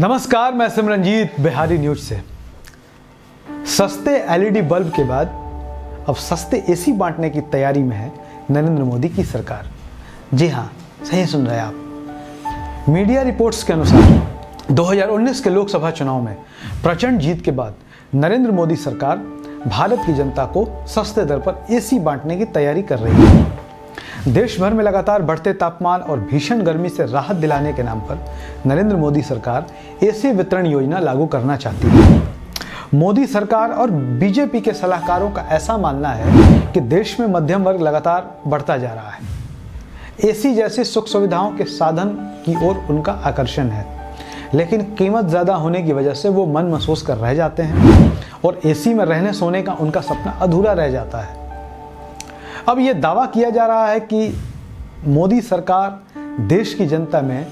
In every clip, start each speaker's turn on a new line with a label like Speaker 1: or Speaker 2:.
Speaker 1: नमस्कार, मैं सिमरनजीत, बिहारी न्यूज़ से। सस्ते एलईडी बल्ब के बाद अब सस्ते एसी बांटने की तैयारी में है नरेंद्र मोदी की सरकार। जी हाँ सही सुन रहे हैं आप। मीडिया रिपोर्ट्स के अनुसार 2019 के लोकसभा चुनाव में प्रचंड जीत के बाद नरेंद्र मोदी सरकार भारत की जनता को सस्ते दर पर एसी बांटने की तैयारी कर रही है। देश भर में लगातार बढ़ते तापमान और भीषण गर्मी से राहत दिलाने के नाम पर नरेंद्र मोदी सरकार एसी वितरण योजना लागू करना चाहती है। मोदी सरकार और बीजेपी के सलाहकारों का ऐसा मानना है कि देश में मध्यम वर्ग लगातार बढ़ता जा रहा है। एसी जैसी सुख सुविधाओं के साधन की ओर उनका आकर्षण है। लेकिन कीमत ज़्यादा होने की वजह से वो मन महसूस कर रह जाते हैं और एसी में रहने सोने का उनका सपना अधूरा रह जाता है। अब ये दावा किया जा रहा है कि मोदी सरकार देश की जनता में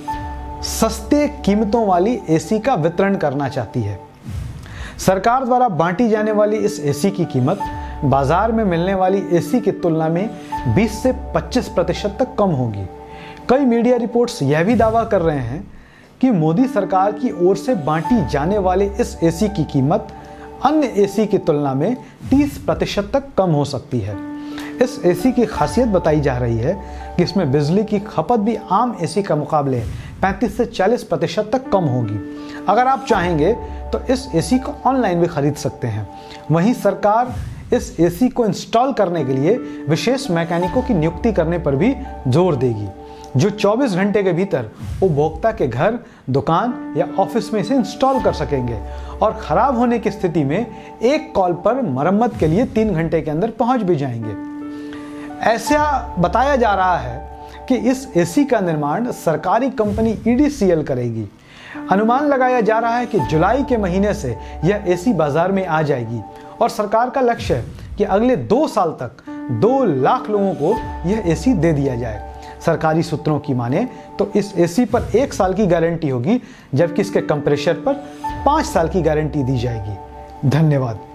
Speaker 1: सस्ते कीमतों वाली एसी का वितरण करना चाहती है। सरकार द्वारा बांटी जाने वाली इस एसी की कीमत बाज़ार में मिलने वाली एसी की तुलना में 20 से 25 प्रतिशत तक कम होगी। कई मीडिया रिपोर्ट्स यह भी दावा कर रहे हैं कि मोदी सरकार की ओर से बांटी जाने वाले इस एसी की कीमत अन्य एसी की तुलना में 30 प्रतिशत तक कम हो सकती है। इस एसी की खासियत बताई जा रही है कि इसमें बिजली की खपत भी आम एसी का मुकाबले 35 से 40 प्रतिशत तक कम होगी। अगर आप चाहेंगे तो इस एसी को ऑनलाइन भी खरीद सकते हैं। वहीं सरकार इस एसी को इंस्टॉल करने के लिए विशेष मैकेनिकों की नियुक्ति करने पर भी ज़ोर देगी। जो 24 घंटे के भीतर उपभोक्ता के घर, दुकान या ऑफ़िस में इसे इंस्टॉल कर सकेंगे और खराब होने की स्थिति में एक कॉल पर मरम्मत के लिए तीन घंटे के अंदर पहुँच भी जाएँगे। ऐसा बताया जा रहा है कि इस एसी का निर्माण सरकारी कंपनी ईडीसीएल करेगी। अनुमान लगाया जा रहा है कि जुलाई के महीने से यह एसी बाज़ार में आ जाएगी और सरकार का लक्ष्य है कि अगले दो साल तक दो लाख लोगों को यह एसी दे दिया जाए। सरकारी सूत्रों की माने तो इस एसी पर एक साल की गारंटी होगी, जबकि इसके कंप्रेशर पर पाँच साल की गारंटी दी जाएगी। धन्यवाद।